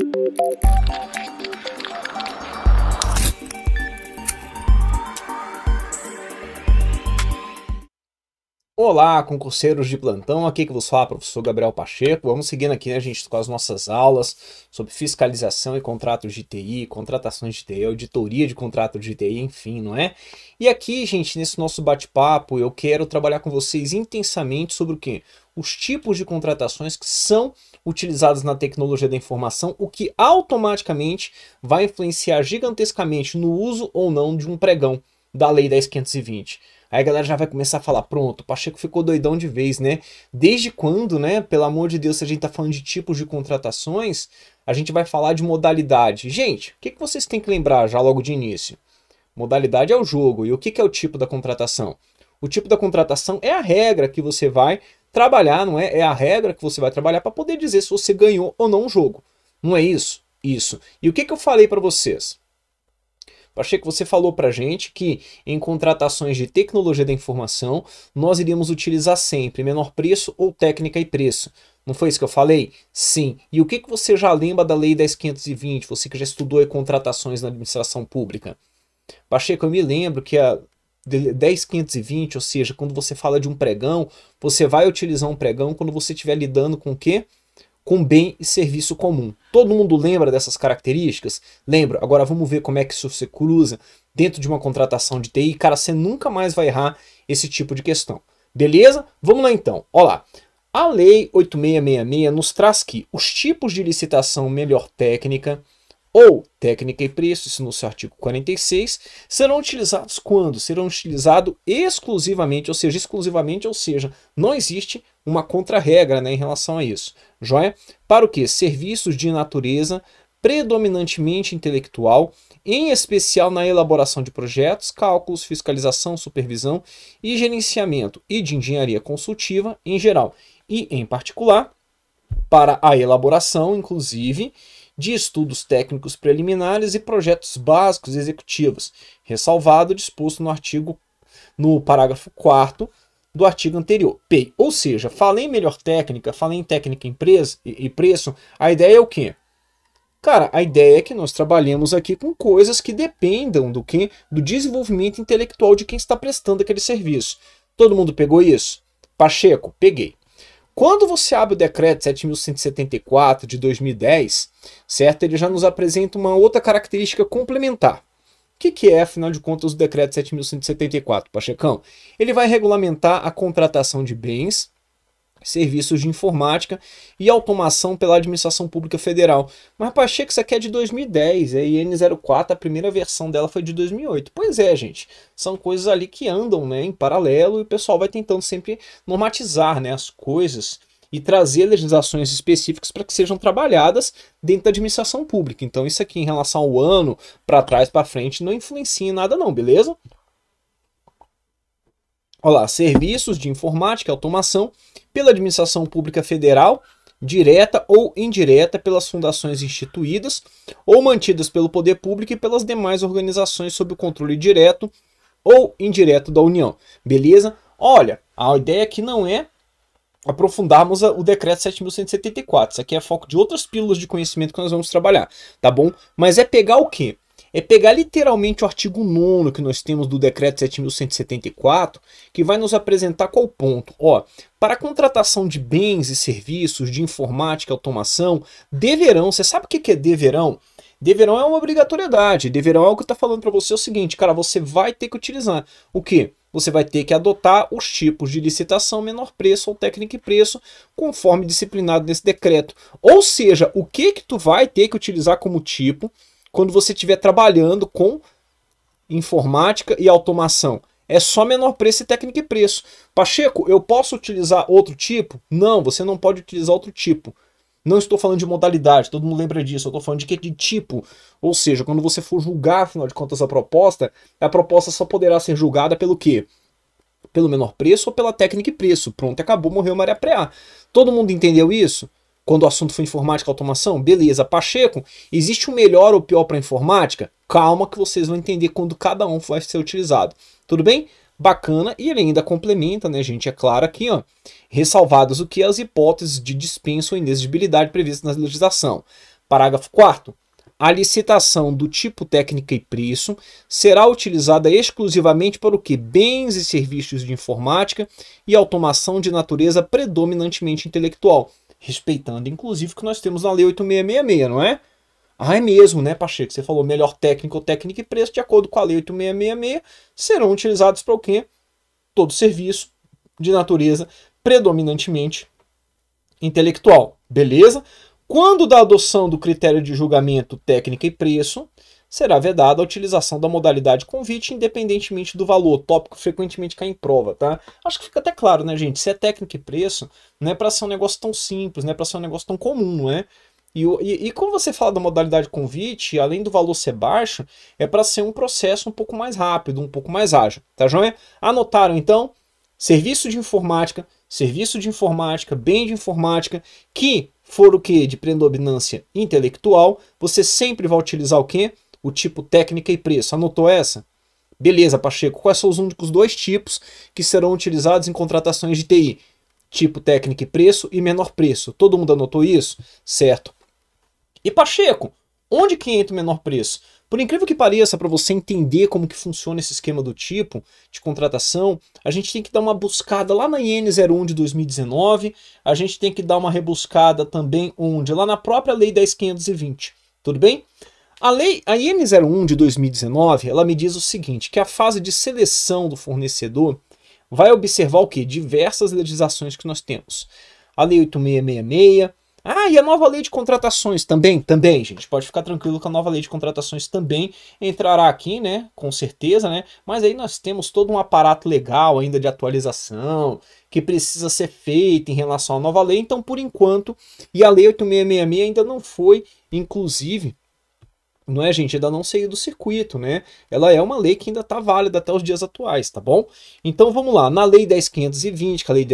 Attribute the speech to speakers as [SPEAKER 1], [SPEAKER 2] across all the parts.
[SPEAKER 1] Thank you. Olá, concurseiros de plantão, aqui que vos fala, professor Gabriel Pacheco. Vamos seguindo aqui, né, gente, com as nossas aulas sobre fiscalização e contratos de TI, contratações de TI, auditoria de contrato de TI, enfim, não é? E aqui, gente, nesse nosso bate-papo, eu quero trabalhar com vocês intensamente sobre o quê? Os tipos de contratações que são utilizados na tecnologia da informação, o que automaticamente vai influenciar gigantescamente no uso ou não de um pregão da Lei 10.520. Aí a galera já vai começar a falar, pronto, o Pacheco ficou doidão de vez, né? Desde quando, né? Pelo amor de Deus, se a gente tá falando de tipos de contratações, a gente vai falar de modalidade. Gente, o que, que vocês têm que lembrar já logo de início? Modalidade é o jogo. E o que, que é o tipo da contratação? O tipo da contratação é a regra que você vai trabalhar, não é? É a regra que você vai trabalhar para poder dizer se você ganhou ou não o jogo. Não é isso? Isso. E o que, que eu falei para vocês? Pacheco, você falou para gente que em contratações de tecnologia da informação, nós iríamos utilizar sempre menor preço ou técnica e preço. Não foi isso que eu falei? Sim. E o que, que você já lembra da Lei 10520, você que já estudou contratações na administração pública? Pacheco, eu me lembro que a 10520, ou seja, quando você fala de um pregão, você vai utilizar um pregão quando você estiver lidando com o quê? Com bem e serviço comum. Todo mundo lembra dessas características? Lembra. Agora vamos ver como é que isso se cruza dentro de uma contratação de TI. Cara, você nunca mais vai errar esse tipo de questão. Beleza? Vamos lá então. Olha lá. A Lei 8666 nos traz que os tipos de licitação melhor técnica, ou técnica e preço, isso no seu artigo 46, serão utilizados quando? Serão utilizados exclusivamente, ou seja, exclusivamente, ou seja, não existe uma contra-regra né, em relação a isso. Joia? Para o que? Serviços de natureza predominantemente intelectual, em especial na elaboração de projetos, cálculos, fiscalização, supervisão e gerenciamento e de engenharia consultiva em geral, e em particular para a elaboração, inclusive, de estudos técnicos preliminares e projetos básicos executivos, ressalvado disposto no artigo no parágrafo 4 do artigo anterior, PEI. Ou seja, falei em melhor técnica, falei em técnica empresa e, e preço, a ideia é o quê? Cara, a ideia é que nós trabalhemos aqui com coisas que dependam do que do desenvolvimento intelectual de quem está prestando aquele serviço. Todo mundo pegou isso? Pacheco, peguei. Quando você abre o decreto 7174 de 2010, certo? Ele já nos apresenta uma outra característica complementar. Que, que é, afinal de contas, o decreto 7174, Pachecão? Ele vai regulamentar a contratação de bens, serviços de informática e automação pela administração pública federal. Mas Pacheco, isso aqui é de 2010, a IN04, a primeira versão dela foi de 2008. Pois é, gente, são coisas ali que andam né, em paralelo e o pessoal vai tentando sempre normatizar né, as coisas e trazer legislações específicas para que sejam trabalhadas dentro da administração pública. Então isso aqui em relação ao ano, para trás, para frente, não influencia em nada não, beleza? Olha lá, serviços de informática e automação pela administração pública federal, direta ou indireta pelas fundações instituídas ou mantidas pelo poder público e pelas demais organizações sob o controle direto ou indireto da União. Beleza? Olha, a ideia aqui não é aprofundarmos o decreto 7174. Isso aqui é foco de outras pílulas de conhecimento que nós vamos trabalhar, tá bom? Mas é pegar o quê? é pegar literalmente o artigo 9 que nós temos do decreto 7174, que vai nos apresentar qual ponto. Ó, para a contratação de bens e serviços de informática e automação, deverão, você sabe o que é deverão? Deverão é uma obrigatoriedade, deverão é o que está falando para você é o seguinte, cara, você vai ter que utilizar o que? Você vai ter que adotar os tipos de licitação menor preço ou técnica e preço, conforme disciplinado nesse decreto. Ou seja, o que que tu vai ter que utilizar como tipo quando você estiver trabalhando com informática e automação. É só menor preço e técnica e preço. Pacheco, eu posso utilizar outro tipo? Não, você não pode utilizar outro tipo. Não estou falando de modalidade, todo mundo lembra disso. Eu estou falando de que de tipo. Ou seja, quando você for julgar, afinal de contas, a proposta, a proposta só poderá ser julgada pelo quê? Pelo menor preço ou pela técnica e preço. Pronto, acabou, morreu Maria Preá. Todo mundo entendeu isso? quando o assunto foi informática e automação? Beleza. Pacheco, existe um melhor ou pior para informática? Calma que vocês vão entender quando cada um vai ser utilizado. Tudo bem? Bacana. E ele ainda complementa, né, gente? É claro aqui, ó. Ressalvadas o que? As hipóteses de dispensa ou inexigibilidade previstas na legislação. Parágrafo 4 a licitação do tipo técnica e preço será utilizada exclusivamente para o que? Bens e serviços de informática e automação de natureza predominantemente intelectual, respeitando inclusive o que nós temos na Lei 8666, não é? Ah, é mesmo, né, Pacheco? Você falou melhor técnico, técnica e preço, de acordo com a Lei 8666, serão utilizados para o quê? Todo serviço de natureza predominantemente intelectual, beleza? Quando da adoção do critério de julgamento técnica e preço, será vedada a utilização da modalidade convite, independentemente do valor. Tópico frequentemente cai em prova, tá? Acho que fica até claro, né, gente? Se é técnica e preço, não é para ser um negócio tão simples, não é para ser um negócio tão comum, não é? E, e, e, quando você fala da modalidade convite, além do valor ser baixo, é para ser um processo um pouco mais rápido, um pouco mais ágil, tá joia? Anotaram então? Serviço de informática, serviço de informática, bem de informática, que for o que de predominância intelectual, você sempre vai utilizar o que? O tipo técnica e preço. Anotou essa? Beleza, Pacheco. Quais são os únicos dois tipos que serão utilizados em contratações de TI? Tipo técnica e preço e menor preço. Todo mundo anotou isso? Certo. E Pacheco, onde que entra o menor preço? Por incrível que pareça, para você entender como que funciona esse esquema do tipo de contratação, a gente tem que dar uma buscada lá na IN 01 de 2019, a gente tem que dar uma rebuscada também onde? Lá na própria Lei 10520, tudo bem? A lei, a IN 01 de 2019, ela me diz o seguinte, que a fase de seleção do fornecedor vai observar o que? Diversas legislações que nós temos. A Lei 8666, ah, e a nova lei de contratações também, também, gente, pode ficar tranquilo que a nova lei de contratações também entrará aqui, né, com certeza, né, mas aí nós temos todo um aparato legal ainda de atualização que precisa ser feito em relação à nova lei, então por enquanto, e a lei 8666 ainda não foi, inclusive, não é, gente? Ainda não saiu do circuito, né? Ela é uma lei que ainda está válida até os dias atuais, tá bom? Então vamos lá. Na Lei 10.520, que é a Lei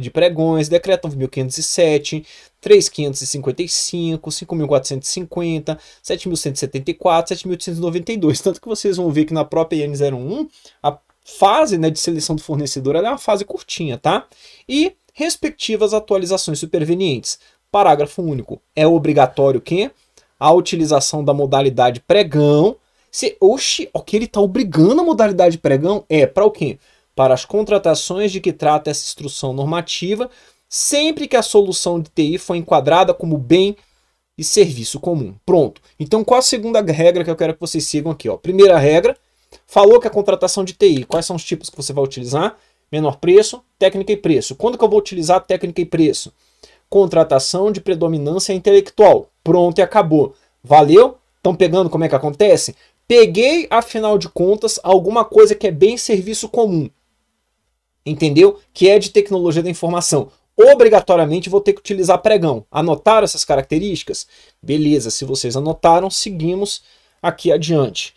[SPEAKER 1] de Pregões, Decreto 9.507, 3.555, 5.450, 7.174, 7.892. Tanto que vocês vão ver que na própria IN01, a fase né, de seleção do fornecedor é uma fase curtinha, tá? E respectivas atualizações supervenientes. Parágrafo único. É obrigatório que a utilização da modalidade pregão. Se, oxi, ok, ele está obrigando a modalidade pregão? É, para o quê? Para as contratações de que trata essa instrução normativa, sempre que a solução de TI for enquadrada como bem e serviço comum. Pronto. Então, qual a segunda regra que eu quero que vocês sigam aqui? Ó? Primeira regra, falou que a contratação de TI, quais são os tipos que você vai utilizar? Menor preço, técnica e preço. Quando que eu vou utilizar técnica e preço? Contratação de predominância intelectual. Pronto e acabou. Valeu? Estão pegando como é que acontece? Peguei, afinal de contas, alguma coisa que é bem serviço comum. Entendeu? Que é de tecnologia da informação. Obrigatoriamente vou ter que utilizar pregão. Anotaram essas características? Beleza, se vocês anotaram, seguimos aqui adiante.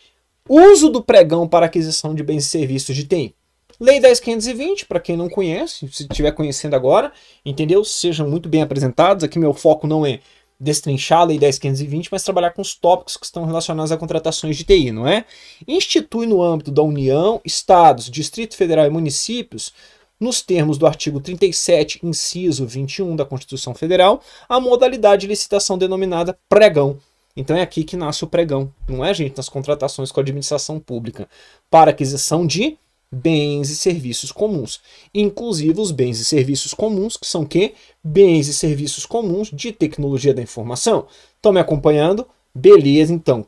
[SPEAKER 1] Uso do pregão para aquisição de bens e serviços de TI. Lei 10.520, para quem não conhece, se estiver conhecendo agora, entendeu? Sejam muito bem apresentados. Aqui meu foco não é destrinchar a Lei 10.520, mas trabalhar com os tópicos que estão relacionados a contratações de TI, não é? Institui no âmbito da União, Estados, Distrito Federal e municípios, nos termos do artigo 37, inciso 21 da Constituição Federal, a modalidade de licitação denominada pregão. Então é aqui que nasce o pregão, não é, gente? Nas contratações com a administração pública, para aquisição de bens e serviços comuns, inclusive os bens e serviços comuns, que são que bens e serviços comuns de tecnologia da informação. Estão me acompanhando? Beleza, então,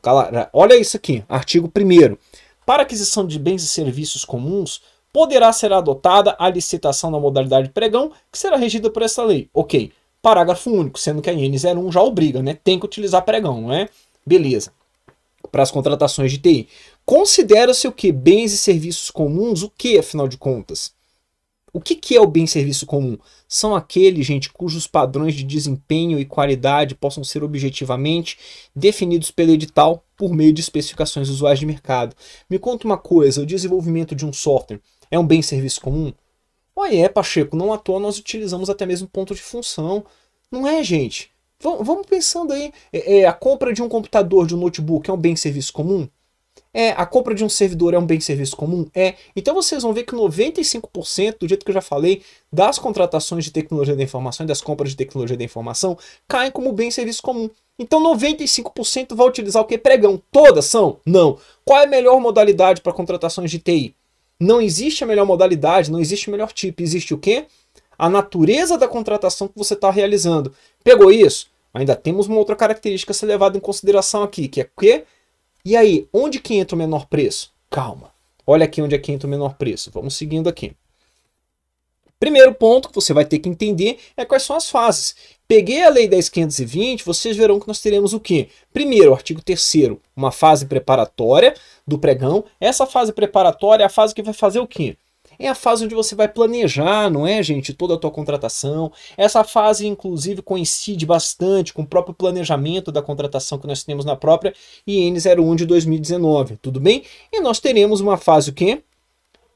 [SPEAKER 1] olha isso aqui, artigo 1 Para aquisição de bens e serviços comuns, poderá ser adotada a licitação na modalidade pregão, que será regida por essa lei. Ok. Parágrafo único, sendo que a IN01 já obriga, né? Tem que utilizar pregão, não é? Beleza. Para as contratações de TI. Considera-se o que? Bens e serviços comuns, o que, afinal de contas? O que, que é o bem e serviço comum? São aqueles, gente, cujos padrões de desempenho e qualidade possam ser objetivamente definidos pelo edital por meio de especificações usuais de mercado. Me conta uma coisa, o desenvolvimento de um software é um bem e serviço comum? Ué, é, Pacheco, não à toa nós utilizamos até mesmo ponto de função. Não é, gente? V vamos pensando aí, é, é, a compra de um computador, de um notebook, é um bem e serviço comum? É, a compra de um servidor é um bem serviço comum? É. Então vocês vão ver que 95%, do jeito que eu já falei, das contratações de tecnologia da informação e das compras de tecnologia da informação caem como bem serviço comum. Então 95% vai utilizar o que? Pregão. Todas são? Não. Qual é a melhor modalidade para contratações de TI? Não existe a melhor modalidade, não existe o melhor tipo. Existe o quê? A natureza da contratação que você está realizando. Pegou isso? Ainda temos uma outra característica a ser levada em consideração aqui, que é o quê? E aí, onde que entra o menor preço? Calma. Olha aqui onde é que entra o menor preço. Vamos seguindo aqui. Primeiro ponto que você vai ter que entender é quais são as fases. Peguei a Lei 10.520, vocês verão que nós teremos o quê? Primeiro, artigo 3 uma fase preparatória do pregão. Essa fase preparatória é a fase que vai fazer o quê? É a fase onde você vai planejar, não é, gente, toda a tua contratação. Essa fase, inclusive, coincide bastante com o próprio planejamento da contratação que nós temos na própria IN 01 de 2019, tudo bem? E nós teremos uma fase o quê?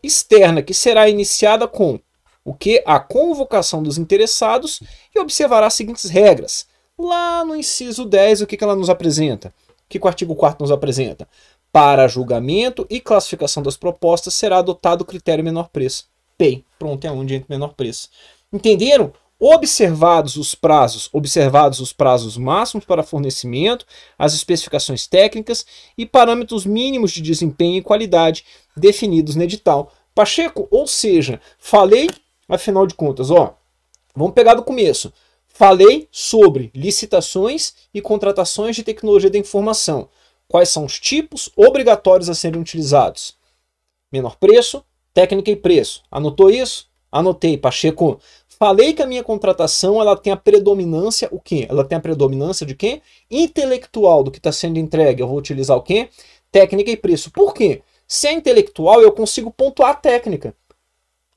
[SPEAKER 1] Externa, que será iniciada com o que? A convocação dos interessados e observará as seguintes regras. Lá no inciso 10, o que, que ela nos apresenta? O que, que o artigo 4 nos apresenta? Para julgamento e classificação das propostas será adotado o critério menor preço. PEI. Pronto, é onde entra menor preço. Entenderam? Observados os prazos, observados os prazos máximos para fornecimento, as especificações técnicas e parâmetros mínimos de desempenho e qualidade definidos no edital. Pacheco, ou seja, falei Afinal de contas, ó, vamos pegar do começo. Falei sobre licitações e contratações de tecnologia da informação. Quais são os tipos obrigatórios a serem utilizados? Menor preço, técnica e preço. Anotou isso? Anotei, Pacheco. Falei que a minha contratação ela tem a predominância, o quê? Ela tem a predominância de quê? Intelectual do que está sendo entregue. Eu vou utilizar o quê? Técnica e preço. Por quê? Se é intelectual, eu consigo pontuar a técnica.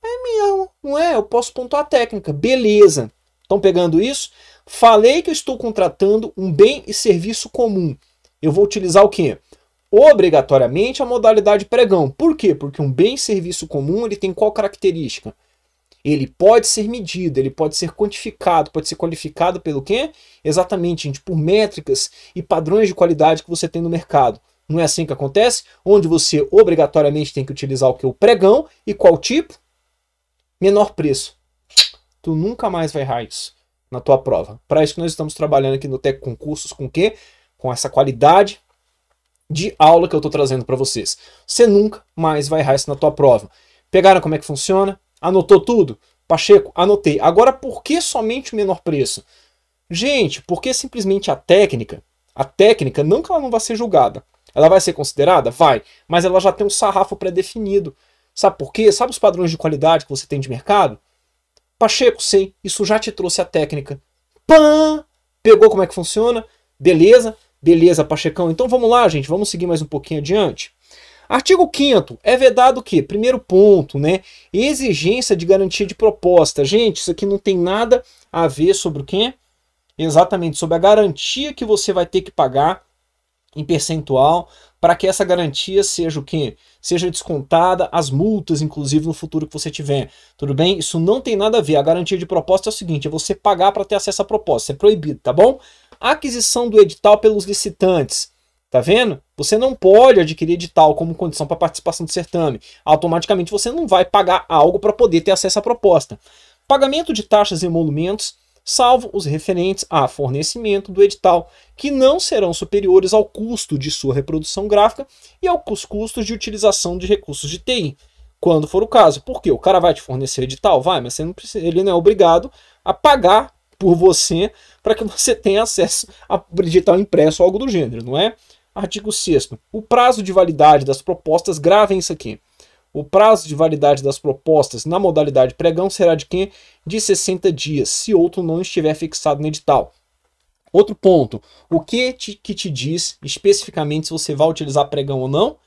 [SPEAKER 1] É mesmo, não é? Eu posso pontuar a técnica. Beleza. Estão pegando isso? Falei que eu estou contratando um bem e serviço comum. Eu vou utilizar o quê? Obrigatoriamente a modalidade pregão. Por quê? Porque um bem e serviço comum ele tem qual característica? Ele pode ser medido, ele pode ser quantificado, pode ser qualificado pelo quê? Exatamente, gente, por métricas e padrões de qualidade que você tem no mercado. Não é assim que acontece? Onde você obrigatoriamente tem que utilizar o que? O pregão e qual tipo? menor preço. Tu nunca mais vai errar isso na tua prova. Para isso que nós estamos trabalhando aqui no Tec Concursos com o quê? Com essa qualidade de aula que eu estou trazendo para vocês. Você nunca mais vai errar isso na tua prova. Pegaram como é que funciona? Anotou tudo? Pacheco, anotei. Agora, por que somente o menor preço? Gente, porque simplesmente a técnica, a técnica, não que ela não vai ser julgada, ela vai ser considerada? Vai, mas ela já tem um sarrafo pré-definido. Sabe por quê? Sabe os padrões de qualidade que você tem de mercado? Pacheco, sei, isso já te trouxe a técnica. Pã! Pegou como é que funciona? Beleza? Beleza, Pachecão. Então vamos lá, gente, vamos seguir mais um pouquinho adiante. Artigo 5 é vedado o quê? Primeiro ponto, né? Exigência de garantia de proposta. Gente, isso aqui não tem nada a ver sobre o quê? Exatamente, sobre a garantia que você vai ter que pagar em percentual para que essa garantia seja o quê? Seja descontada as multas, inclusive no futuro que você tiver. Tudo bem? Isso não tem nada a ver. A garantia de proposta é o seguinte: é você pagar para ter acesso à proposta. É proibido, tá bom? Aquisição do edital pelos licitantes. Tá vendo? Você não pode adquirir edital como condição para participação do certame. Automaticamente você não vai pagar algo para poder ter acesso à proposta. Pagamento de taxas e emolumentos salvo os referentes a fornecimento do edital, que não serão superiores ao custo de sua reprodução gráfica e aos custos de utilização de recursos de TI, quando for o caso. Porque o cara vai te fornecer edital? Vai, mas não precisa, ele não é obrigado a pagar por você para que você tenha acesso a edital impresso ou algo do gênero, não é? Artigo 6 O prazo de validade das propostas, gravem isso aqui. O prazo de validade das propostas na modalidade pregão será de quem? De 60 dias, se outro não estiver fixado no edital. Outro ponto, o que te, que te diz especificamente se você vai utilizar pregão ou não?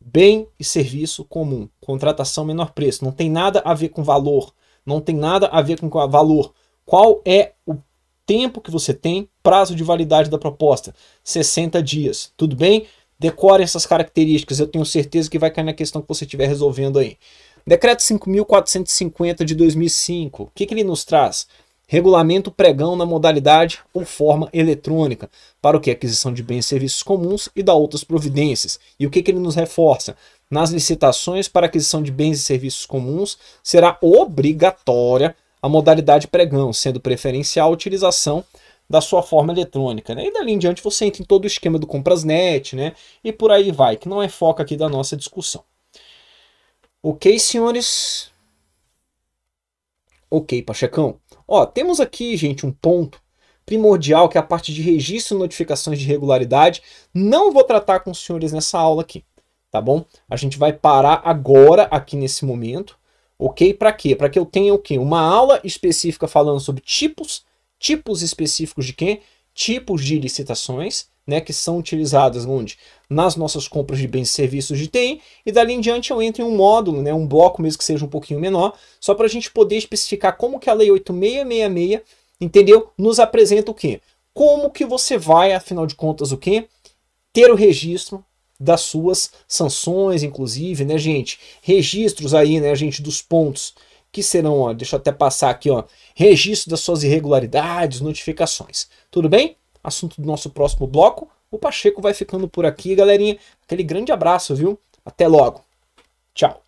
[SPEAKER 1] Bem e serviço comum, contratação menor preço, não tem nada a ver com valor, não tem nada a ver com valor. Qual é o tempo que você tem, prazo de validade da proposta? 60 dias, tudo bem? Decore essas características, eu tenho certeza que vai cair na questão que você estiver resolvendo aí. Decreto 5.450 de 2005, o que, que ele nos traz? Regulamento pregão na modalidade ou forma eletrônica, para o que? Aquisição de bens e serviços comuns e da outras providências. E o que, que ele nos reforça? Nas licitações para aquisição de bens e serviços comuns, será obrigatória a modalidade pregão, sendo preferencial a utilização da sua forma eletrônica, né? E dali em diante você entra em todo o esquema do Comprasnet, né? E por aí vai, que não é foco aqui da nossa discussão. Ok, senhores? Ok, Pachecão. Ó, temos aqui, gente, um ponto primordial que é a parte de registro e notificações de regularidade. Não vou tratar com os senhores nessa aula aqui, tá bom? A gente vai parar agora aqui nesse momento, ok? Para quê? Para que eu tenha o quê? Uma aula específica falando sobre tipos, tipos específicos de quê? Tipos de licitações, né, que são utilizadas onde? Nas nossas compras de bens e serviços de TI, e dali em diante eu entro em um módulo, né, um bloco mesmo que seja um pouquinho menor, só para a gente poder especificar como que a Lei 8666, entendeu? Nos apresenta o quê? Como que você vai, afinal de contas, o quê? Ter o registro das suas sanções, inclusive, né, gente? Registros aí, né, gente, dos pontos que serão, ó, deixa eu até passar aqui, ó, registro das suas irregularidades, notificações. Tudo bem? assunto do nosso próximo bloco. O Pacheco vai ficando por aqui, galerinha. Aquele grande abraço, viu? Até logo. Tchau.